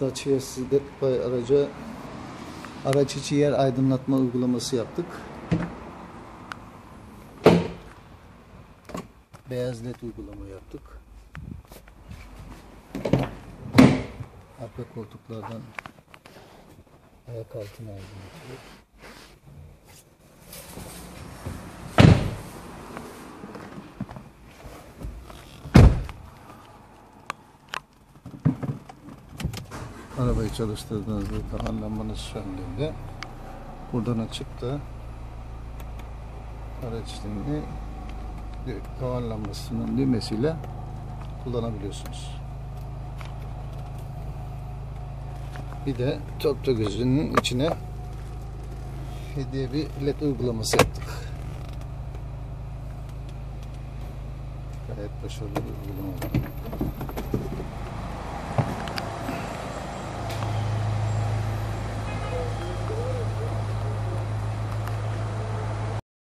Dacia Sidet Bay araca araç içi yer aydınlatma uygulaması yaptık. Beyaz led uygulama yaptık. Arka koltuklardan ayak altına aydınlatıyor. Arabayı çalıştırdığınızda tavan lambanız söndüğünde buradan açıp da araç içinde tavan lambasının düğmesiyle kullanabiliyorsunuz. Bir de top gözünün içine hediye bir led uygulaması yaptık. Gayet başarılı bir uygulama.